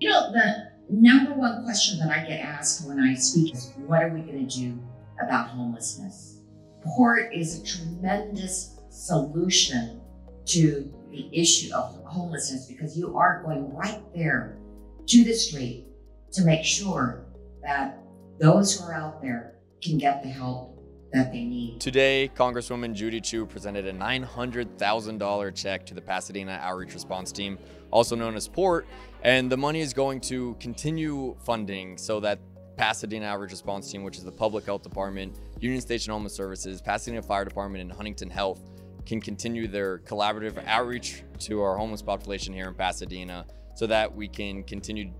You know, the number one question that I get asked when I speak is what are we going to do about homelessness? Port is a tremendous solution to the issue of homelessness because you are going right there to the street to make sure that those who are out there can get the help that they need. Today, Congresswoman Judy Chu presented a $900,000 check to the Pasadena Outreach Response Team, also known as PORT, and the money is going to continue funding so that Pasadena Outreach Response Team, which is the Public Health Department, Union Station Homeless Services, Pasadena Fire Department, and Huntington Health, can continue their collaborative outreach to our homeless population here in Pasadena so that we can continue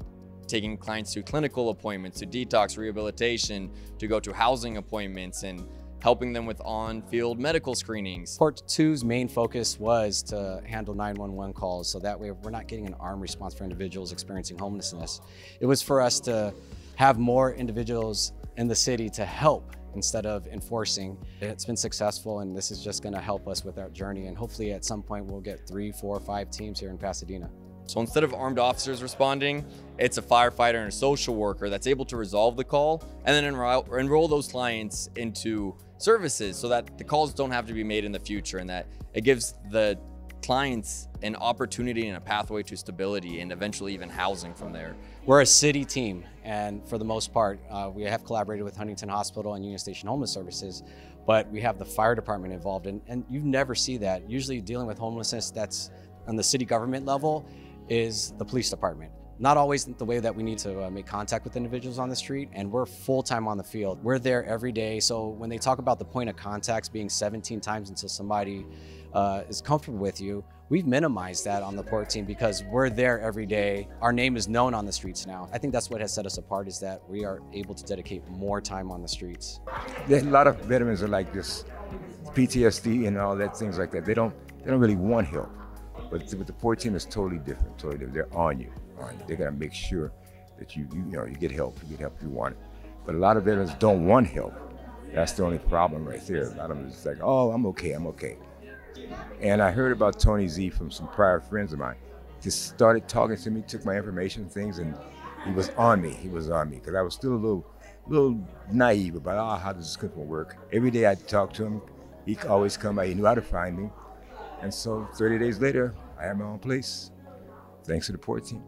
taking clients to clinical appointments, to detox rehabilitation, to go to housing appointments and helping them with on-field medical screenings. Part two's main focus was to handle 911 calls so that way we're not getting an armed response for individuals experiencing homelessness. It was for us to have more individuals in the city to help instead of enforcing. It's been successful and this is just gonna help us with our journey and hopefully at some point we'll get three, four, five teams here in Pasadena. So instead of armed officers responding, it's a firefighter and a social worker that's able to resolve the call and then enroll, enroll those clients into services so that the calls don't have to be made in the future and that it gives the clients an opportunity and a pathway to stability and eventually even housing from there. We're a city team, and for the most part, uh, we have collaborated with Huntington Hospital and Union Station Homeless Services, but we have the fire department involved, and, and you never see that. Usually, dealing with homelessness that's on the city government level, is the police department. Not always the way that we need to uh, make contact with individuals on the street, and we're full time on the field. We're there every day. So when they talk about the point of contacts being 17 times until somebody uh, is comfortable with you, we've minimized that on the port team because we're there every day. Our name is known on the streets now. I think that's what has set us apart is that we are able to dedicate more time on the streets. A lot of veterans are like this, PTSD and all that things like that. They don't they don't really want help. But with the port team, it's totally different. Totally different. They're on you. On you. They gotta make sure that you, you, you know you get help. You get help if you want it. But a lot of veterans don't want help. That's the only problem right there. A lot of them is like, oh, I'm okay, I'm okay. And I heard about Tony Z from some prior friends of mine. Just started talking to me, took my information, things, and he was on me. He was on me because I was still a little, little naive about oh, how does this going to work. Every day I'd talk to him. He always come. He knew how to find me. And so 30 days later, I had my own place, thanks to the port team.